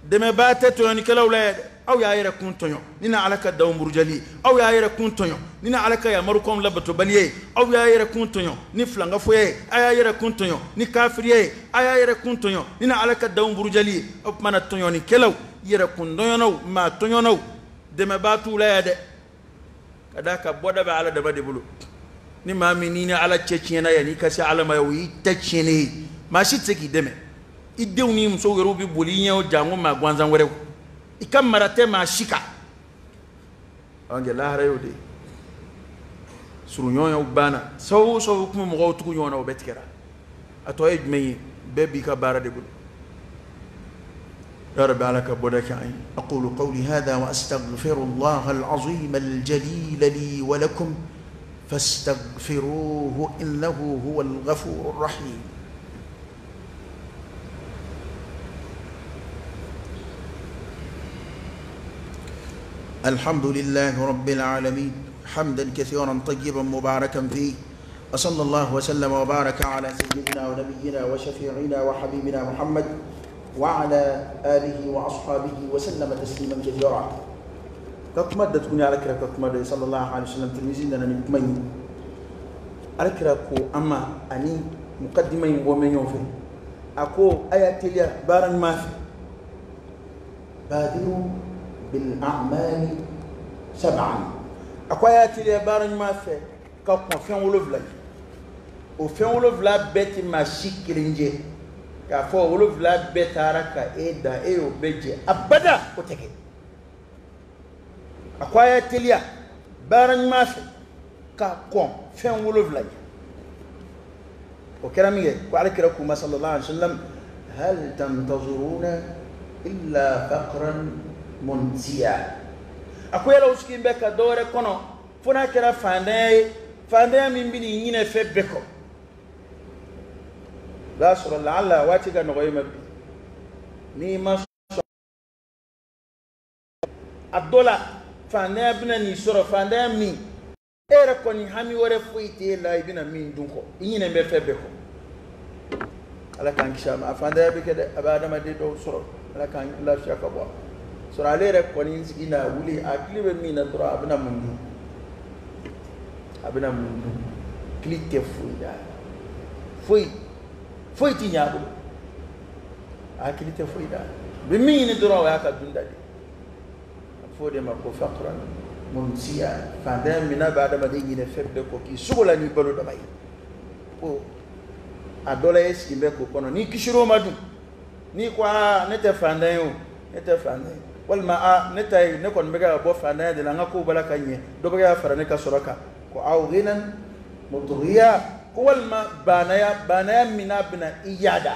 dɛmɛbaa tɛ tɔɲɔnikɛlaw la yɛ dɛ aw y'a yɛrɛ kun tɔɲɔ ni na ala ka daw murujali ye aw y'a yɛrɛ kun tɔɲɔ ni na ala ka yamarukanw labatobaliya ye aw y'a yɛrɛ kun tɔɲɔ ni filankafoya ye a y'a yɛrɛ kun tɔɲɔ ni kafiriya ye a y'a yɛrɛ kun tɔɲɔ ni na ala ka daw murujali ye o tumana tɔɲɔnikɛlaw yɛrɛ kun tɔɲɔnaw maa tɔɲɔnaw dɛmɛbaa t'u la yan dɛ ka da ka bɔda bɛ ala dama de bolo. Ni maa min n'i ni ala cɛ tiɲɛna yan n'i ka se ala ma yan o y'i tɛ tiɲɛnen ye. Maa si tɛ se k'i dɛmɛ. I denw ni musow yɛrɛw bɛ boli i ɲɛ o janko maa gansan wɛrɛw. I ka mara tɛ maa si kan. Ɔnkɛ lahara y'o de ye. Suruɲɔgɔnyaw banna. Sababu o sababu kun bɛ mɔgɔw tugu ɲɔgɔn na o bɛɛ tigɛra. A tɔ ye jumɛn ye? Bɛɛ b'i ka baara de bolo يا رب على كبودك عين أقول قولي هذا وأستغفر الله العظيم الجليل لي ولكم فاستغفروه إنه هو الغفور الرحيم. الحمد لله رب العالمين. حمدا كثيرا طيبا مباركا فيه. وصلى الله وسلم وبارك على سيدنا ونبينا وشفيعنا وحبيبنا محمد وعلى آله وأصحابه وسلم تسليما كثيرا. كتمدد تكوني على كرة كتمدد صلى الله عليه وسلم. تلميزين لنا نمتمين على كرة كو أما أني مقدمين ومن يوفي. أكو آيات تليا بارا ما في بادروا بالأعمال سبعا. أكو آيات تليا بارا ما في كاكو فين ولو فلاي وفين ولو فلاي بيتي ما شيك رنجي k'a fɔ wolonfila bɛɛ taara ka e da e y'o bɛɛ jɛ abada o tɛ kɛ a ko a y'a teliya baara ɲuman fɛ ka kɔn fɛn wolonfila ye o kɛra min kɛ ko alakira kuma sallallahu alaihi wa sallam hal tantazuruna illa faqran muntiya a ko yala o sigi bɛ ka dɔ wɛrɛ kɔnɔ fo n'a kɛra fantanya ye fantanya min bɛ nin ɲinɛ fɛn bɛɛ kɔ ذا سر لعل واتيكا نغيم بي نيما عبدولا فاندام بنني سر فاندام مي. اير كوني حامي وره فويتي لا يبنا مين دونكو. ينين مي في بكو على كان كشام. افاندام بك أبا آدم ادي دو سر على كان لا شك ابو سر علي ر كوني سكينا ولي. أكلي مين ترى أبنا مين أبنا مين كليك فويدا. فويت foyi ti ɲɛ a bolo a hakili tɛ foyi la bɛ min ɲini dɔrɔn o y'a ka dunda de a fɔ o de ma ko fakuran mɔnsiya fantanya min n'a bɛ adamaden ɲinɛ fɛn bɛɛ kɔ k'i sogo la n'i balo dama ye ko a dɔ la e sigi bɛ k'o kɔnɔ n'i kisir'o ma dun. N'i ko aa ne tɛ fantan ye o ne tɛ fantan ye walima a ne ta ye ne kɔni bɛ ka bɔ fantanya de la n ka kow bala ka ɲɛ dɔ bɛ ka fara ne ka sɔrɔ kan ko aw ghinan mutghiya ko walima banaya banaya min n'a bɛna i yaada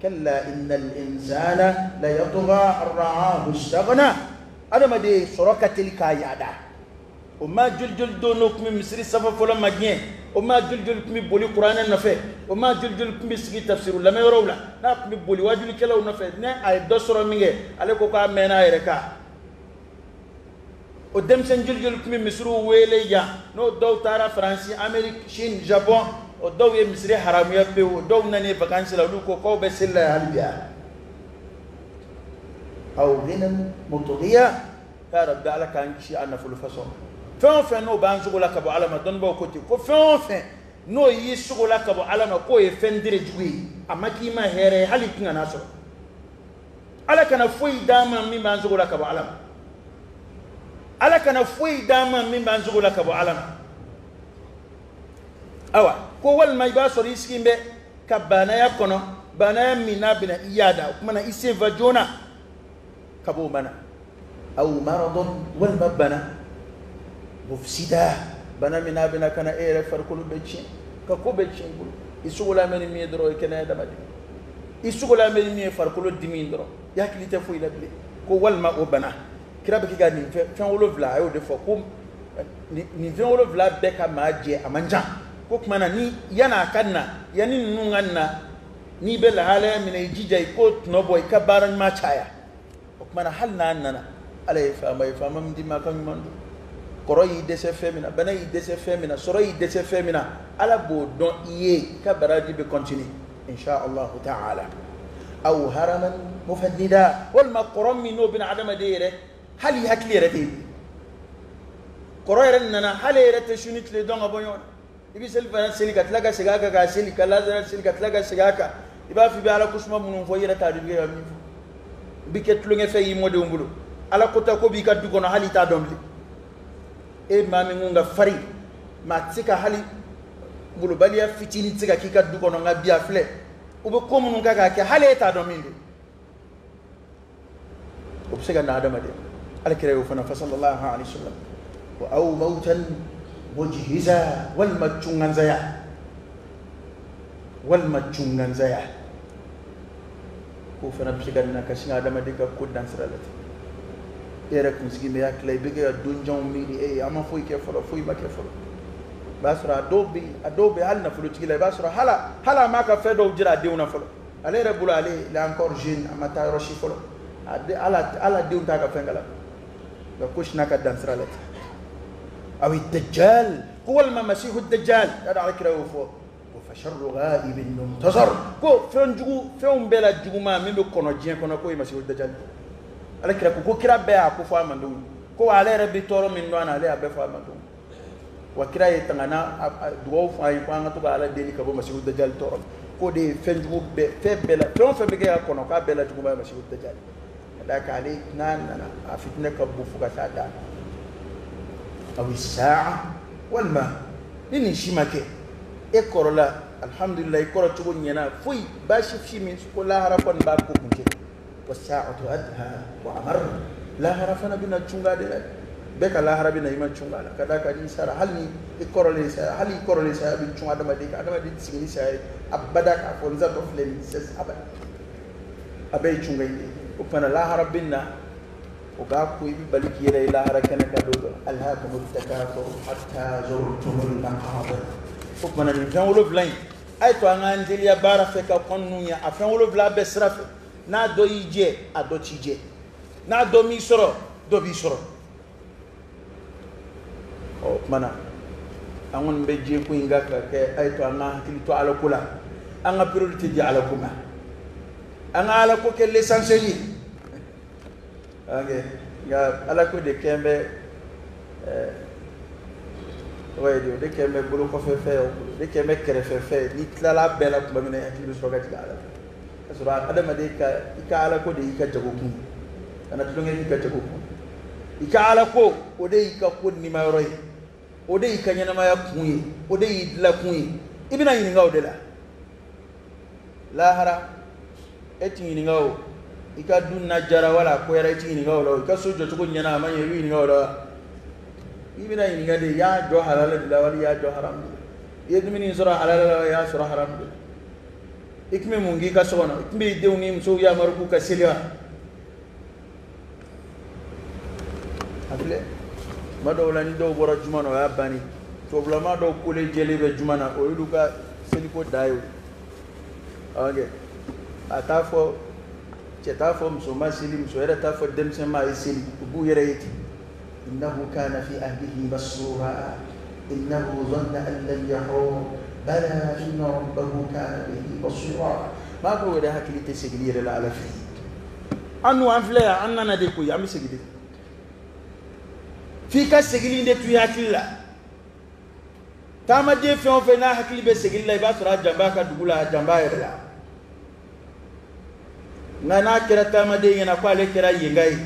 kalla innal insana la yatgha ra'ahu istaghna. Adamaden sɔrɔ ka teli k'a yaada o ma joli joli don n'o tun bɛ misiri safa fɔlɔ ma diɲɛ o ma joli joli tun bɛ boli kuranɛ nɔfɛ o ma joli joli tun bɛ sigi tafsiru lamɛnyɔrɔw la n'a tun bɛ boli wajulikɛlaw nɔfɛ ni a ye dɔ sɔrɔ min kɛ ale ko k'a mɛnna a yɛrɛ قدام سنجل جل كم مصرو ويليا نو دو تارا فرنسي أمريكا شين جابون. ودو يا مصري حرام يا بي ودو ناني فاكانس لو لوكو كو بس إلا هالبيا أو غين متضيا كارب دا لك ان شي أنا فلو فاسون فين فين؟ نو بان شغل كبو على ما دون بو كوتي. كو فين فين؟ نو يي شغل كبو على ما كو يفن دري أما كي هيري حالي كنا ناسو على كان فوي داما مي بان شغل كبو على ala kana foyi d'a ma min b'an sogo la ka bɔ ala ma awa ko walima i b'a sɔrɔ i sigi bɛ ka banaya kɔnɔ banaya min n'a bɛna i yaada o kumana i sen fa joona ka b'o bana. Aw maradon walima bana. Mufsida bana min n'a bɛna ka na e yɛrɛ farikolo bɛ tiɲɛ ka ko bɛ tiɲɛ i bolo i sogola mɛ ni min ye dɔrɔn o ye kɛnɛya damaden i sogola mɛ ni min ye farikolo dimi dɔrɔn i hakili tɛ foyi la bilen ko walima o bana kira bɛ kɛ ka nin fɛn wolonfila a y'o de fɔ ko nin fɛn wolonfila bɛɛ ka maa jɛ a man ca ko tuma na ni yan'a ka na yanni ninnu ka na n'i bɛ lahalaya min na i jija i k'o tɔnɔ bɔ i ka baara ɲuman caya o tuma na hali n'a nana ala ye faama ye faama min di ma a ka ɲuman don kɔrɔ y'i dɛsɛ fɛn min na bana y'i dɛsɛ fɛn min na sɔrɔ y'i dɛsɛ fɛn min na ala b'o dɔn i ye i ka baraji bɛ kɔntini insha allahu ta'ala aw haraman mufannida walima kɔrɔ min n'o bɛna adamaden yɛrɛ hali hakili yɛrɛ tɛ yen kɔrɔ yɛrɛ nana hali yɛrɛ tɛ su ni tile dɔn ka bɔ ɲɔgɔn na i bɛ seli fana seli ka tila ka segin a kan k'a seli ka lazara seli ka tila ka segin a kan i b'a fɔ i bɛ ala kosuma minnu fɔ i yɛrɛ t'a dɔn i bɛ ka min fɔ i bɛ kɛ tulonkɛfɛn y'i mɔdenw bolo ala ko ta ko b'i ka du kɔnɔ hali i t'a dɔn bilen e maa min kun ka farin maa tɛ se ka hali molobaliya fitinin tɛ se ka k'i ka du kɔnɔ nka bi a filɛ u bɛ ko minnu kan k'a kɛ hali e t'a dɔn min don o bɛ se ka na adamaden الكريوفنا فصلى الله عليه وسلم. أو موتا مجهزا والمجنون زيا. والمجنون زيا. كوفنا بشكلنا كشنا دم ديكا كودان سرالتي. إيرك مسكين ميا كلي بيجا دونجون ميدي أي أما فوي كفر فوي ما كفر. باسرا دوبي أدوبي هل نفلو تجيلا باسرا. هلا هلا ما كفدو جرا ديونا فلو. عليه رجل عليه لأنكور جين أما تايرشي فلو. على على ديون تاكا فنجلا لكوش ناكا دان سرالت أو الدجال قوى المسيح الدجال. أنا على كره وفو. فشر غائب منتظر. كو فرنجو فيوم بلا جوما من بكونو جين كونو كو المسيح الدجال. على كره كو كرا بها كو فامندو كو على ربي تورو من دوانا لي أبي فامندو وكرا يتنانا دوو فاي فانا تو على ديني كبو المسيح الدجال تورو. كو دي فنجو بي في بلا فيوم فبيكا كونو كا بلا جوما المسيح الدجال. E cunga la ka d'a kan n'i sara hali ni i kɔrɔlen saya hali i kɔrɔlen saya bɛ cun adamaden kan adamaden sigi ni saya ye abada k'a fɔ n zatɔ filɛ nin sɛ abada a bɛɛ ye cunga ye o fana lahara bɛ na o k'a ko i bɛ bali k'i yɛrɛ ye lahara kɛnɛ ka don dɔ alhakumu takathur hatta zurtumul maqabir o fana nin fɛn wolonwula in a ye an k'an teliya baara fɛ ka kɔn ninnu ye a fɛn wolonwula bɛɛ sira fɛ n'a dɔ y'i jɛ a dɔ t'i jɛ n'a dɔ m'i sɔrɔ dɔ b'i sɔrɔ ɔ o kumana an kɔni bɛ diɲɛ ko in kan ka kɛ a ye to an ka hakili to ala ko la an ka an ka ala ko kɛ l'essentiel ye nka ala ko de kɛn bɛ ɛɛ tɔgɔ ye di o de kɛn bɛ bolo kɔfɛ fɛn o de kɛn bɛ kɛrɛfɛ fɛn n'i tilala bɛɛ la tuma min na i hakili bɛ sɔrɔ ka jigin ala la ka sɔrɔ adamaden ka i ka ala ko de y'i ka jago kun kana tulonkɛ n'i ka jago kun i ka ala ko o de y'i ka ko nima yɔrɔ ye o de y'i ka ɲɛnamaya kun ye. O de y'i dilan kun ye. I bɛna ɲininka o de la? Lahara e ti ɲininka o i ka du na jara wala a koyara i ti ɲininka o la i ka so jɔcogo ɲɛna a ma ɲɛ i bɛ ɲininka o la i bɛna ɲininka de i y'a jɔ halala i haram de la i ye dumuni sɔrɔ halala la i y'a sɔrɔ haram de la i tun bɛ mun so kɔnɔ i tun bɛ denw ni musow yamaru k'u ka seli t'a fɔ cɛ t'a fɔ muso ma seli muso yɛrɛ t'a fɔ denmisɛn ma a ye seli u b'u yɛrɛ ye ten innahu kana fi ahlihi masrura innahu dhanna an lam yahur bala inna rabbahu kana bihi basira maa dɔw yɛrɛ hakili tɛ segili yɛrɛ la ala fɛ an dun an filɛ yan an nana de koyi an bɛ segin de f'i ka segili de to i hakili la taamaden fɛn o fɛn n'a hakili bɛ segili la i b'a sɔrɔ a janba ka dugu la a janba yɛrɛ la nka n'a kɛra taamaden ɲɛna ko ale kɛra yenga ye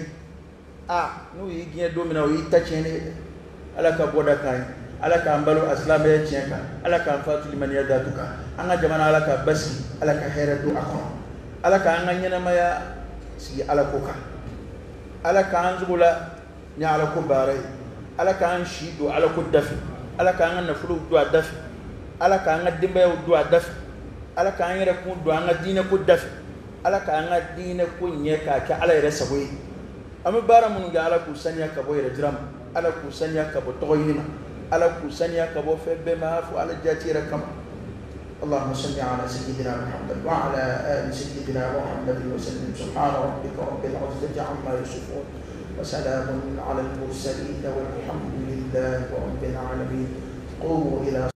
a n'u y'i gɛn don min na o y'i ta tiɲɛ de. Ala ka bɔda k'an ye ala k'an balo a silamɛya tiɲɛ kan ala k'an fatu limaniya datu kan an ka. Jamana ala ka basigi ala ka hɛrɛ don a kɔnɔ ala k'an ka ɲɛnamaya sigi ala ko kan ala k'an jogo la ni ala ko baara ye ala k'an si don ala ko dafe ala k'an ka nafolow don a dafe ala k'an ka denbayaw don a dafe ala k'an yɛrɛ kun don an ka diinɛ ko dafe ala k'an ka diinɛ ko ɲɛ k'a kɛ ala yɛrɛ sago ye baara minnu kɛ ala k'u saniya ka bɔ yɛrɛ jira ala k'u saniya ka ɲini ma ala k'u saniya ka bɔ fɛn bɛɛ ma fo ala jati yɛrɛ kama اللهم صل على سيدنا محمد وعلى ال سيدنا محمد وسلم سبحان ربك رب العزه عما يصفون وسلام على المرسلين والحمد لله رب العالمين قوموا إلى